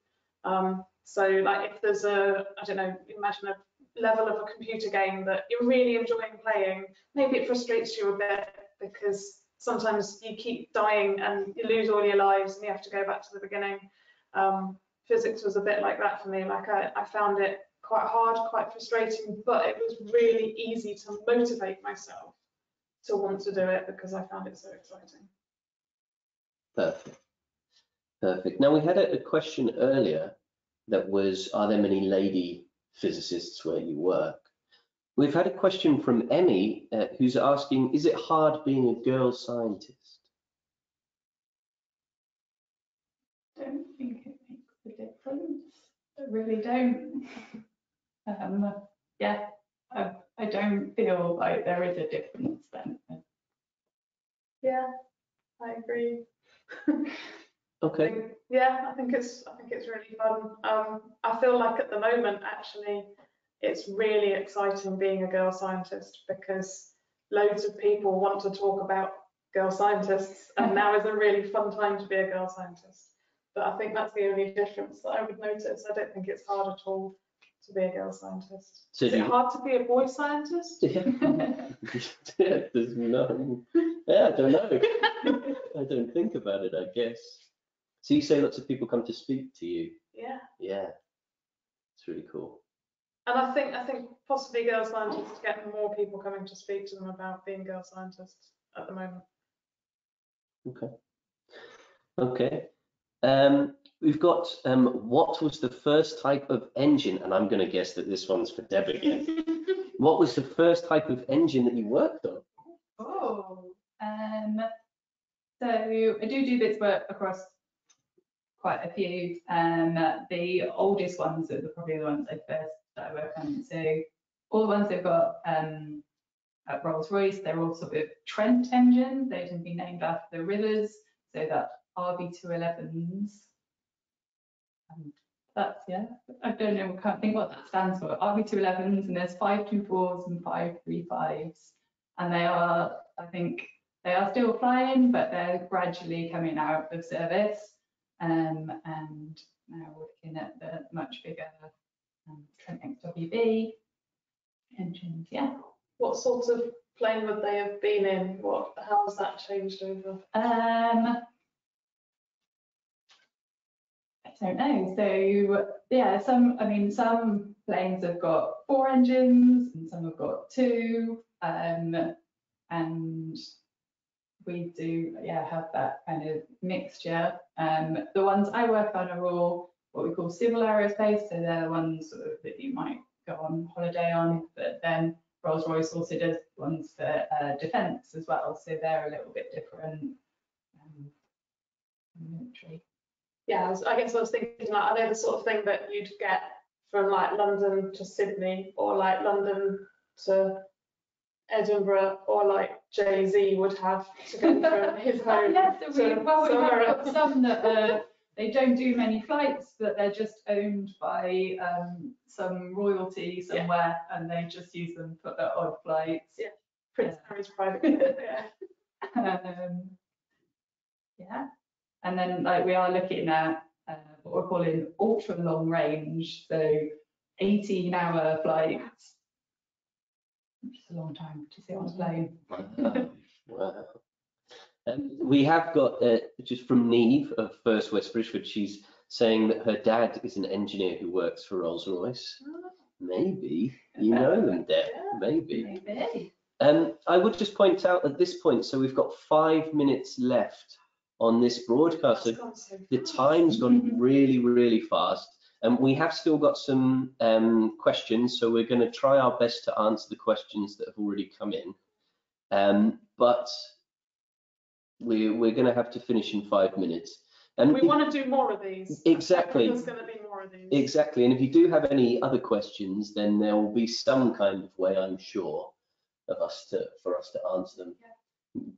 Um, so like if there's a, I don't know, imagine a level of a computer game that you're really enjoying playing, maybe it frustrates you a bit because sometimes you keep dying and you lose all your lives and you have to go back to the beginning. Um, physics was a bit like that for me. Like I, I found it quite hard, quite frustrating, but it was really easy to motivate myself to want to do it because I found it so exciting. Perfect. Perfect. Now we had a, a question earlier that was, are there many lady physicists where you work? We've had a question from Emmy uh, who's asking, is it hard being a girl scientist? don't think it makes a difference. I really don't. Um, yeah, I, I don't feel like there is a difference then. Yeah, I agree. Okay. think- Yeah, I think it's I think it's really fun. Um, I feel like at the moment actually it's really exciting being a girl scientist because loads of people want to talk about girl scientists and <laughs> now is a really fun time to be a girl scientist. But I think that's the only difference that I would notice. I don't think it's hard at all to be a girl scientist. So is it you- hard to be a boy scientist? Yeah. <laughs> there's no, yeah, I don't know. <laughs> I don't think about it, I guess. So you say lots of people come to speak to you. Yeah. Yeah, it's really cool. And I think I think possibly girl scientists get more people coming to speak to them about being girl scientists at the moment. Okay. Okay. Um, we've got um, what was the first type of engine? And I'm going to guess that this one's for Deb again. <laughs> what was the first type of engine that you worked on? Oh, um, so I do do bits work across quite a few. Um, the oldest ones are the, probably the ones I first started work on. So all the ones they've got um, at Rolls Royce, they're all sort of Trent engines. They can be named after the rivers. So that RB211s. Um, that's yeah. I don't know. I Can't think what that stands for. RB211s, and there's 524s and 535s and they are, I think, they are still flying, but they're gradually coming out of service. Um, and now we're looking at the much bigger um, Trent XWB engines. Yeah. What sort of plane would they have been in? What how has that changed over? Um, I don't know. So yeah, some. I mean, some planes have got four engines, and some have got two. Um, and we do, yeah, have that kind of mixture. Um, the ones I work on are all what we call civil aerospace, so they're the ones sort of that you might go on holiday on, but then Rolls-Royce also does ones for uh, defence as well, so they're a little bit different. Um, military. Yeah, I, was, I guess I was thinking like are they the sort of thing that you'd get from like London to Sydney or like London to Edinburgh or like Jay Z would have to go from <laughs> his home. Yeah, so we, well, we have got some that uh, they don't do many flights, but they're just owned by um, some royalty Yeah. somewhere, and they just use them for the odd flights. Yeah. Prince Harry's private jet, yeah. <laughs> Um, yeah, and then like we are looking at uh, what we're calling ultra long range, so 18 hour flights. Which is a long time to sit on a plane. Wow. wow. Um, we have got uh, just from Neve of First West Bridgford. She's saying that her dad is an engineer who works for Rolls-Royce. Maybe you know them, Deb. Maybe. Maybe. Um, I would just point out at this point, so we've got five minutes left on this broadcast. So the time's gone really, really fast. And we have still got some um, questions, so we're going to try our best to answer the questions that have already come in. Um, but we, we're going to have to finish in five minutes. And We want to do more of these. Exactly. There's going to be more of these. Exactly, and if you do have any other questions, then there will be some kind of way, I'm sure, of us to for us to answer them,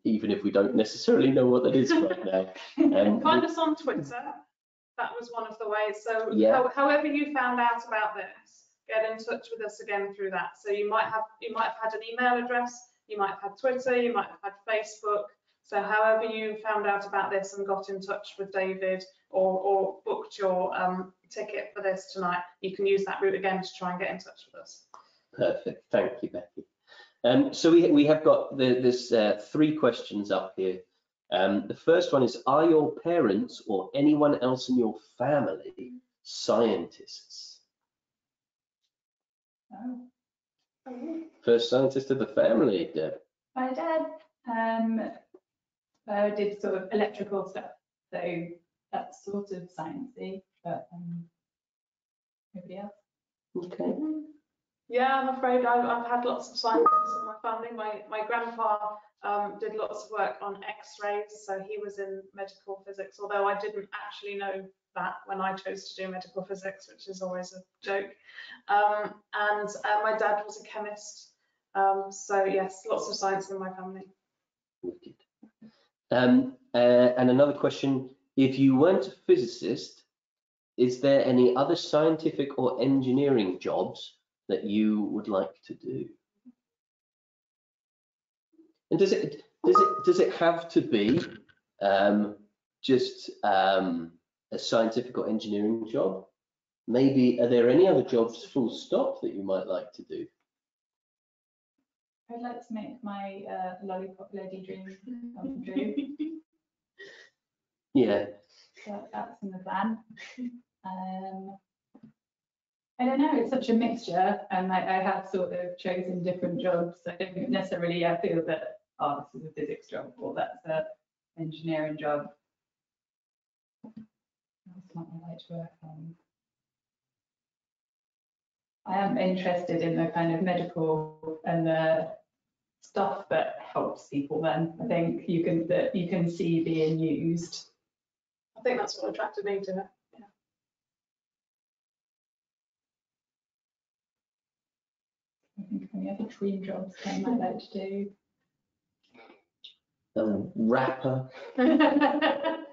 even if we don't necessarily know what that is right <laughs> now. Um, Find us on Twitter. That was one of the ways. So Yeah. how- however you found out about this, get in touch with us again through that. So you might have you might have had an email address, you might have had Twitter, you might have had Facebook. So however you found out about this and got in touch with David or, or booked your um, ticket for this tonight, you can use that route again to try and get in touch with us. Perfect, thank you, Becky. Um, so we we have got the, this uh, three questions up here. Um, the first one is: Are your parents or anyone else in your family scientists? Oh. First scientist of the family, Deb. My dad um, uh, did sort of electrical stuff, so that's sort of sciencey, but um, nobody else. Okay. Yeah, I'm afraid I've, I've had lots of scientists in my family. My, my grandpa um, did lots of work on x-rays, so he was in medical physics, although I didn't actually know that when I chose to do medical physics, which is always a joke. Um, and uh, my dad was a chemist. Um, so yes, lots of science in my family. Wicked. Um, uh, and another question, if you weren't a physicist, is there any other scientific or engineering jobs that you would like to do? And does it does it does it have to be um, just um, a scientific or engineering job? Maybe are there any other jobs full stop that you might like to do? I'd like to make my uh, lollipop lady dreams come true. <laughs> Yeah. So that's in the plan. Um, I don't know, it's such a mixture and I, have sort of chosen different jobs. I don't necessarily, I feel that, oh, this is a physics job or that's a engineering job. That's not I like to work on. I am interested in the kind of medical and the stuff that helps people then. I think you can, that you can see being used. I think that's what attracted me to it. I think any other dream jobs I might like to do. Um, rapper, Baker,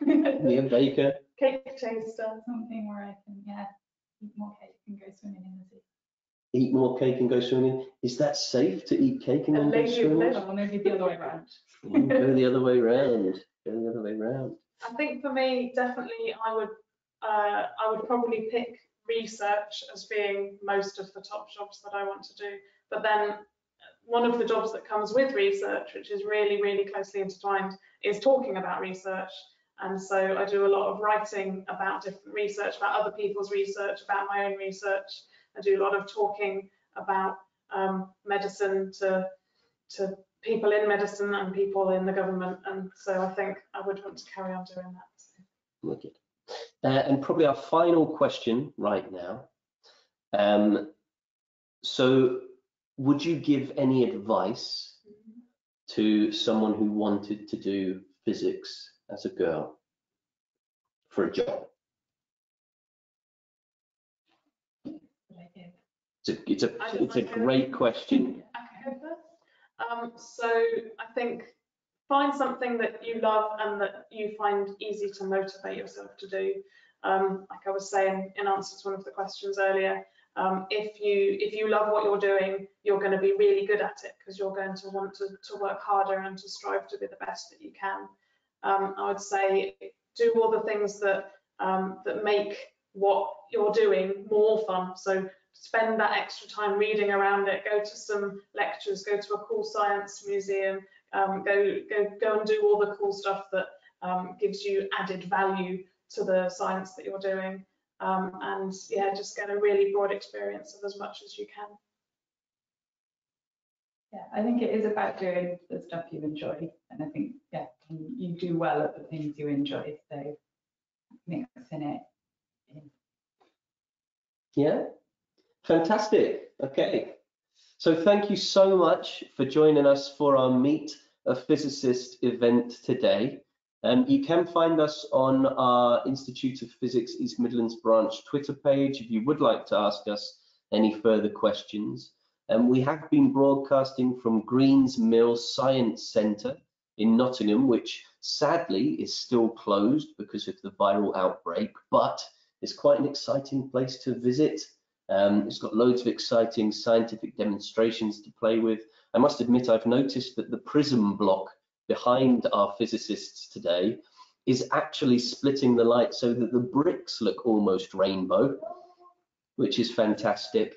Mia Baker. cake taster. Something where I can, yeah, eat more cake and go swimming in the sea. eat more cake and go swimming. Is that safe to eat cake and then go swimming? maybe the other way around. Mm, Go the other way round. Go the other way round. I think for me, definitely, I would, uh, I would probably pick research as being most of the top jobs that I want to do. But then uh, one of the jobs that comes with research, which is really, really closely intertwined, is talking about research. And so I do a lot of writing about different research, about other people's research, about my own research. I do a lot of talking about um, medicine to, to people in medicine and people in the government. And so I think I would want to carry on doing that. So. Wicked. Uh, and probably our final question right now. Um, so, would you give any advice to someone who wanted to do physics as a girl for a job? But I did. It's a, it's a, it's a great question. I can go first. Um, so I think find something that you love and that you find easy to motivate yourself to do. Um, like I was saying in answer to one of the questions earlier, um, if you if you love what you're doing, you're going to be really good at it because you're going to want to, to work harder and to strive to be the best that you can. Um, I would say do all the things that um, that make what you're doing more fun. So spend that extra time reading around it, go to some lectures, go to a cool science museum, um, go, go, go and do all the cool stuff that um, gives you added value to the science that you're doing. Um, and yeah, just get a really broad experience of as much as you can. Yeah, I think it is about doing the stuff you enjoy. And I think, yeah, you you do well at the things you enjoy. So mixing it in. Yeah, fantastic. Okay. So thank you so much for joining us for our Meet a Physicist event today. Um, you can find us on our Institute of Physics East Midlands branch Twitter page if you would like to ask us any further questions. And we have been broadcasting from Green's Mill Science Centre in Nottingham, which sadly is still closed because of the viral outbreak, but it's quite an exciting place to visit. Um, it's got loads of exciting scientific demonstrations to play with. I must admit, I've noticed that the prism block behind our physicists today is actually splitting the light so that the bricks look almost rainbow, which is fantastic.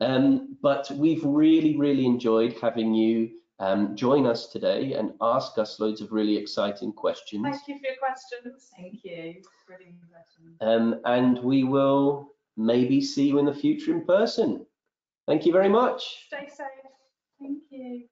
Um, but we've really, really enjoyed having you um, join us today and ask us loads of really exciting questions. Thank you for your questions. Thank you. Brilliant question. Um, and we will maybe see you in the future in person. Thank you very much. Stay safe. Thank you.